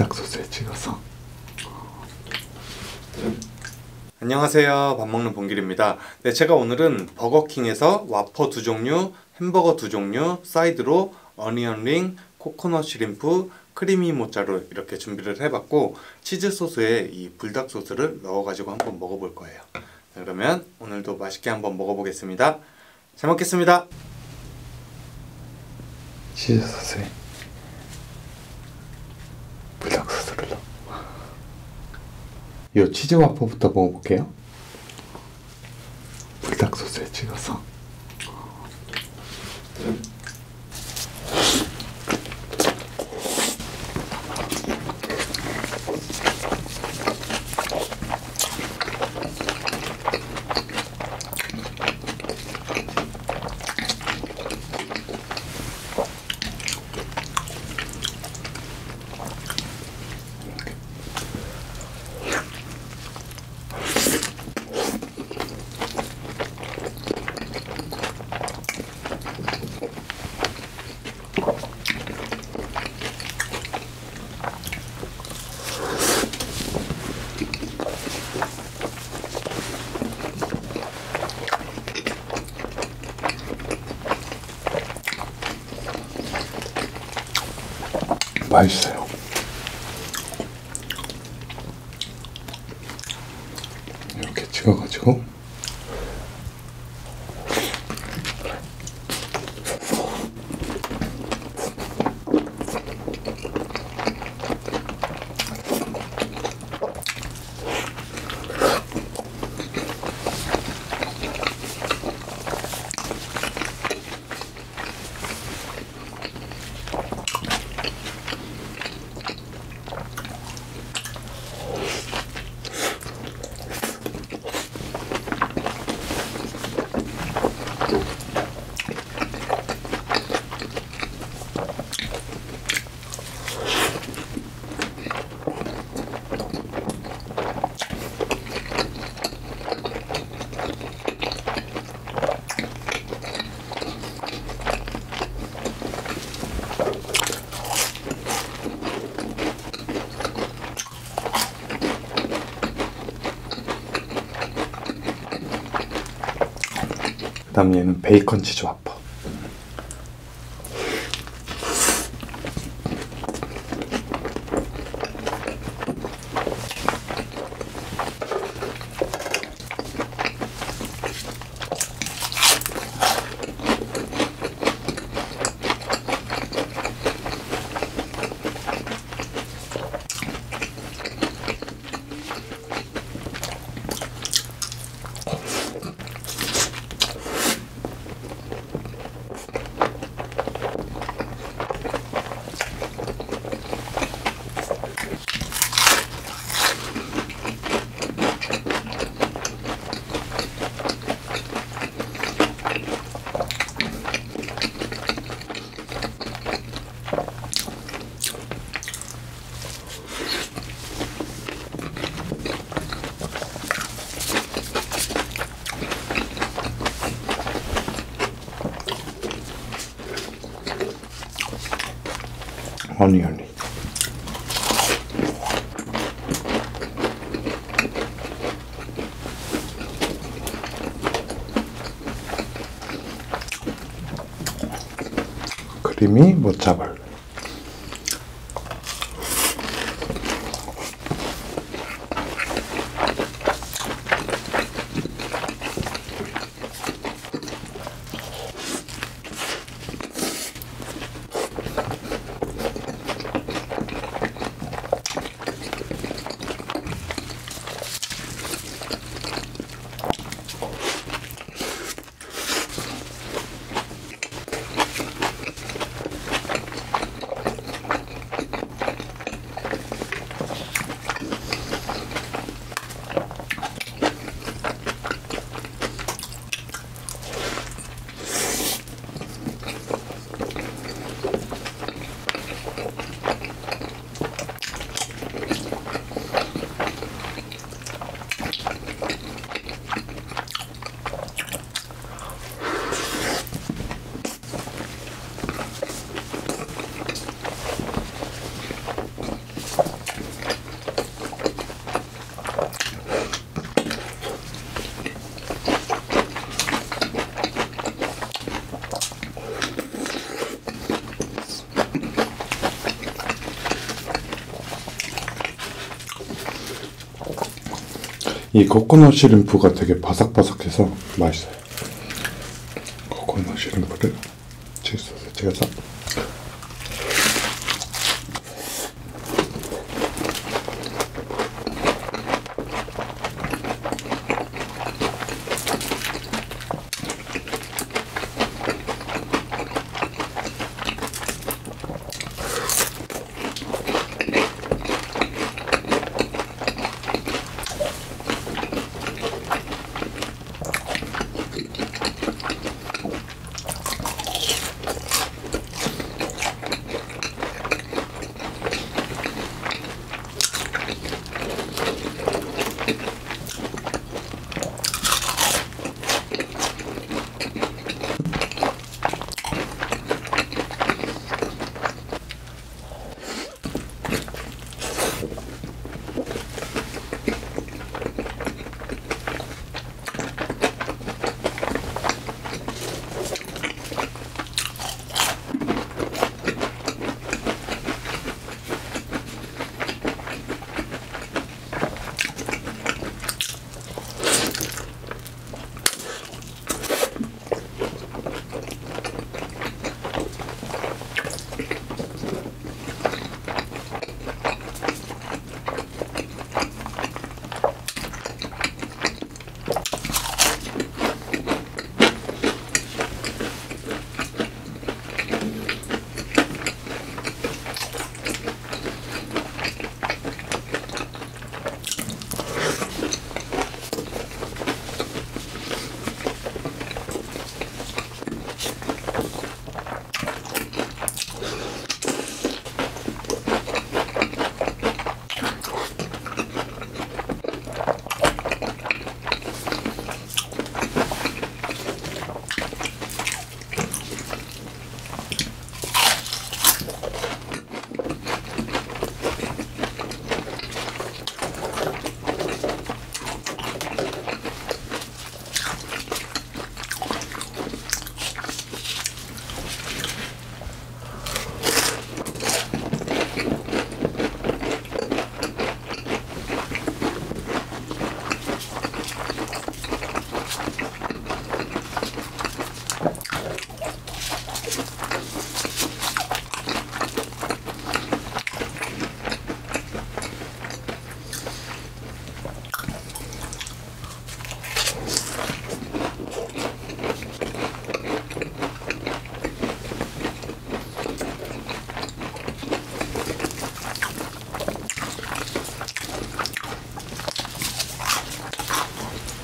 불닭 소스에 찍어서 안녕하세요. 밥 먹는 봉길입니다. 네, 제가 오늘은 버거킹에서 와퍼 두 종류, 햄버거 두 종류, 사이드로 onion ring, coconut shrimp, creamy 모짜볼 이렇게 준비를 해봤고 치즈 소스에 이 불닭 소스를 넣어가지고 한번 먹어볼 거예요. 자, 그러면 오늘도 맛있게 한번 먹어보겠습니다. 잘 먹겠습니다. 치즈 소스에 불닭 소스를 넣어 이 치즈 와퍼부터 먹어볼게요. 불닭 소스에 찍어서 맛있어요 이렇게 찍어가지고 그 다음 얘는 베이컨 치즈 와퍼 어니언이 크리미 이 코코넛 시림프가 되게 바삭바삭해서 맛있어요. 코코넛 시림프를 칠소스에 찍어서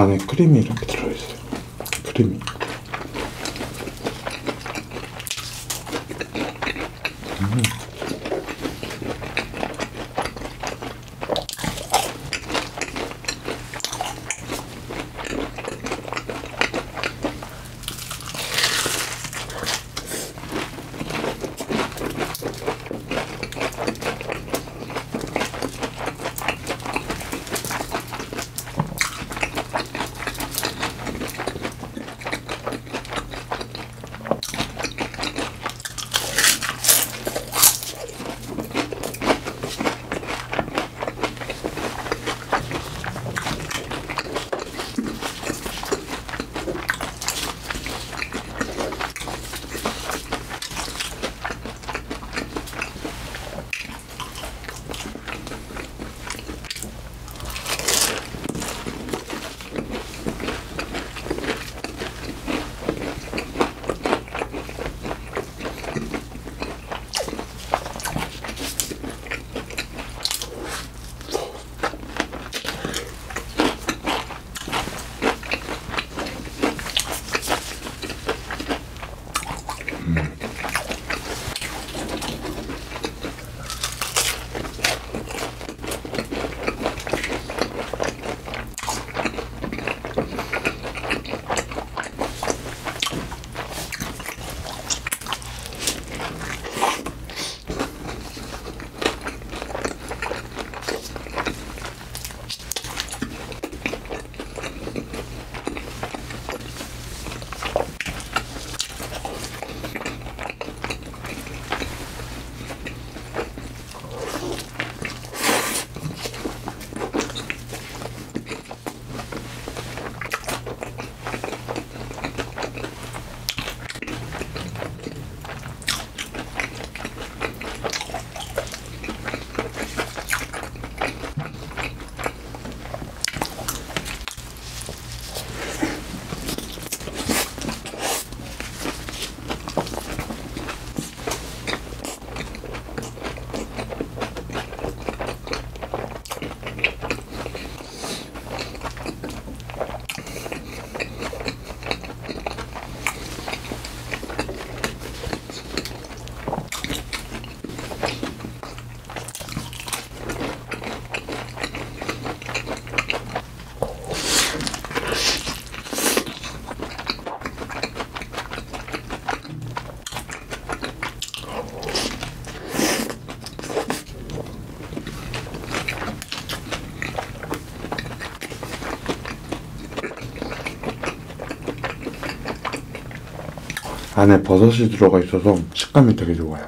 안에 크림이 이렇게 들어있어요. 크림이. 음. 안에 버섯이 들어가 있어서 식감이 되게 좋아요.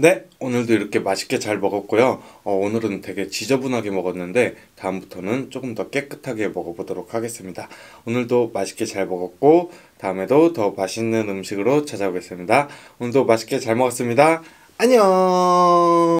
네, 오늘도 이렇게 맛있게 잘 먹었고요. 어, 오늘은 되게 지저분하게 먹었는데 다음부터는 조금 더 깨끗하게 먹어보도록 하겠습니다. 오늘도 맛있게 잘 먹었고 다음에도 더 맛있는 음식으로 찾아오겠습니다. 오늘도 맛있게 잘 먹었습니다. 안녕!